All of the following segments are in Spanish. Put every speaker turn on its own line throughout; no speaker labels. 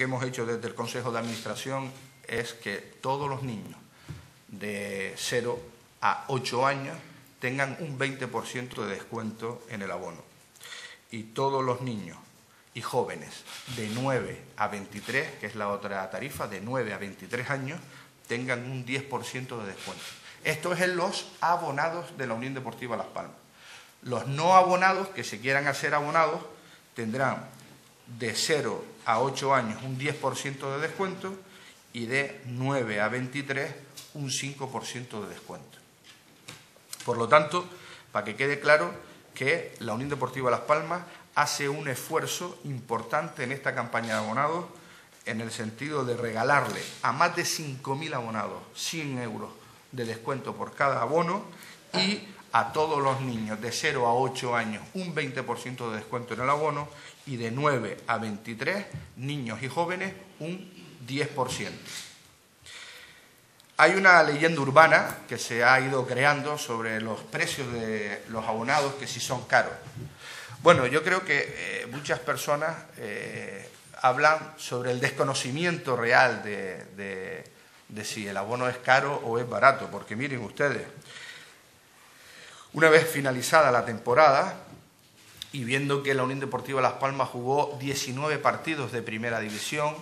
que hemos hecho desde el Consejo de Administración es que todos los niños de 0 a 8 años tengan un 20% de descuento en el abono. Y todos los niños y jóvenes de 9 a 23, que es la otra tarifa, de 9 a 23 años, tengan un 10% de descuento. Esto es en los abonados de la Unión Deportiva Las Palmas. Los no abonados, que se quieran hacer abonados, tendrán de 0 a 8 años un 10% de descuento y de 9 a 23 un 5% de descuento. Por lo tanto, para que quede claro que la Unión Deportiva Las Palmas hace un esfuerzo importante en esta campaña de abonados en el sentido de regalarle a más de 5.000 abonados 100 euros de descuento por cada abono y a todos los niños de 0 a 8 años un 20% de descuento en el abono y de 9 a 23 niños y jóvenes un 10%. Hay una leyenda urbana que se ha ido creando sobre los precios de los abonados que si son caros. Bueno, yo creo que eh, muchas personas eh, hablan sobre el desconocimiento real de, de si el abono es caro o es barato, porque miren ustedes, una vez finalizada la temporada y viendo que la Unión Deportiva Las Palmas jugó 19 partidos de primera división,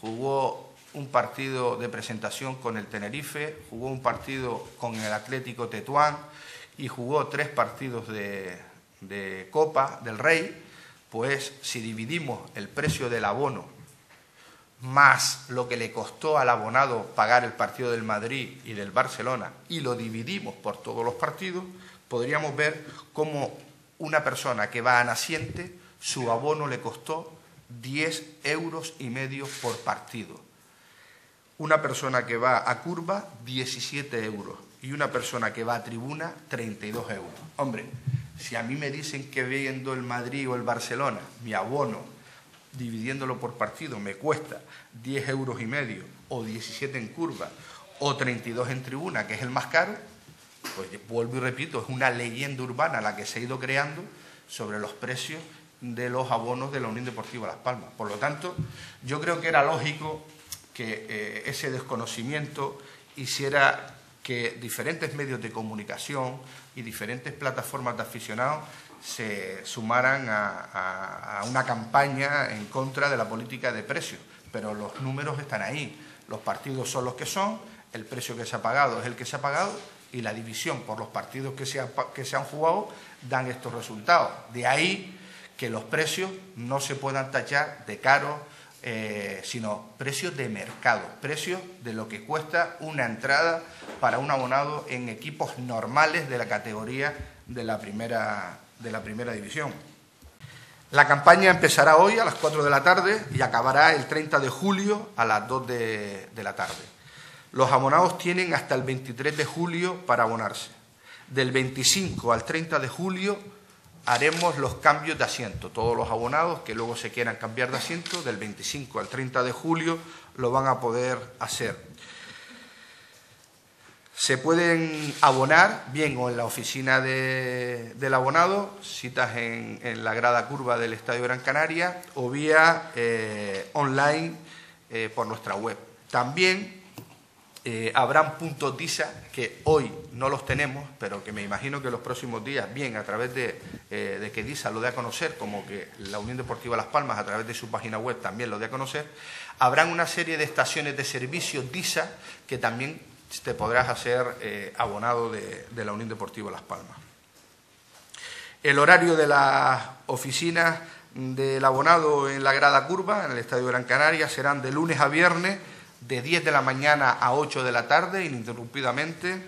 jugó un partido de presentación con el Tenerife, jugó un partido con el Atlético Tetuán y jugó tres partidos de, Copa del Rey, pues si dividimos el precio del abono más lo que le costó al abonado pagar el partido del Madrid y del Barcelona y lo dividimos por todos los partidos, podríamos ver cómo una persona que va a naciente, su abono le costó 10 euros y medio por partido una persona que va a curva 17 euros y una persona que va a tribuna 32 euros. Hombre, si a mí me dicen que viendo el Madrid o el Barcelona, mi abono, dividiéndolo por partido, me cuesta 10 euros y medio o 17 en curva o 32 en tribuna, que es el más caro, pues vuelvo y repito, es una leyenda urbana la que se ha ido creando sobre los precios de los abonos de la Unión Deportiva Las Palmas. Por lo tanto, yo creo que era lógico que eh, ese desconocimiento hiciera que diferentes medios de comunicación y diferentes plataformas de aficionados se sumaran a, una campaña en contra de la política de precios. Pero los números están ahí, los partidos son los que son, el precio que se ha pagado es el que se ha pagado y la división por los partidos que se, que se han jugado dan estos resultados. De ahí que los precios no se puedan tachar de caros, eh, sino precios de mercado, precios de lo que cuesta una entrada para un abonado en equipos normales de la categoría de la primera, de la primera división. La campaña empezará hoy a las 4 de la tarde y acabará el 30 de julio a las 2 de, de la tarde. Los abonados tienen hasta el 23 de julio para abonarse. Del 25 al 30 de julio haremos los cambios de asiento. Todos los abonados que luego se quieran cambiar de asiento, del 25 al 30 de julio, lo van a poder hacer. Se pueden abonar bien o en la oficina del abonado, citas en, la grada curva del Estadio Gran Canaria, o vía eh, online eh, por nuestra web. También eh, habrán puntos DISA que hoy no los tenemos, pero que me imagino que los próximos días, bien a través de, eh, que DISA lo dé a conocer, como que la Unión Deportiva Las Palmas a través de su página web también lo dé a conocer, habrán una serie de estaciones de servicio DISA que también te podrás hacer eh, abonado de, de, la Unión Deportiva Las Palmas. El horario de las oficinas del abonado en la grada curva, en el Estadio Gran Canaria, serán de lunes a viernes de 10 de la mañana a 8 de la tarde, ininterrumpidamente,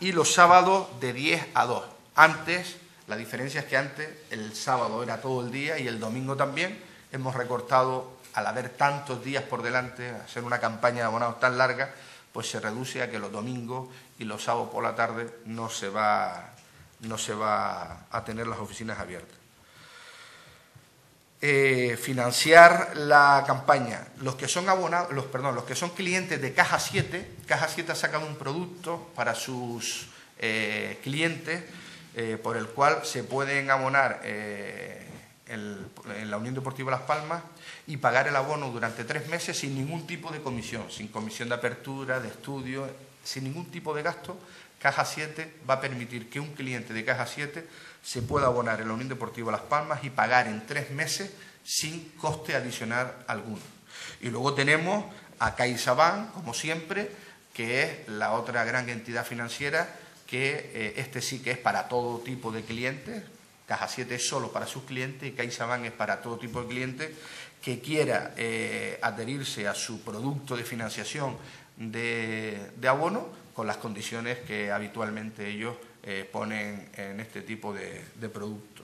y los sábados de 10 a 2. Antes, la diferencia es que antes el sábado era todo el día y el domingo también. Hemos recortado, al haber tantos días por delante, hacer una campaña de abonados tan larga, pues se reduce a que los domingos y los sábados por la tarde no se va, no se va a tener las oficinas abiertas. Eh, financiar la campaña. Los que son abonados, los, perdón, los que son clientes de Caja 7, Caja 7 ha sacado un producto para sus eh, clientes eh, por el cual se pueden abonar en la Unión Deportiva Las Palmas y pagar el abono durante tres meses sin ningún tipo de comisión, sin comisión de apertura, de estudio, sin ningún tipo de gasto. Caja 7 va a permitir que un cliente de Caja 7 se pueda abonar en la Unión Deportiva Las Palmas y pagar en tres meses sin coste adicional alguno. Y luego tenemos a CaixaBank, como siempre, que es la otra gran entidad financiera que eh, este sí que es para todo tipo de clientes, Caja 7 es solo para sus clientes y CaixaBank es para todo tipo de clientes que quiera eh, adherirse a su producto de financiación de, abono con las condiciones que habitualmente ellos eh, ponen en este tipo de, de productos.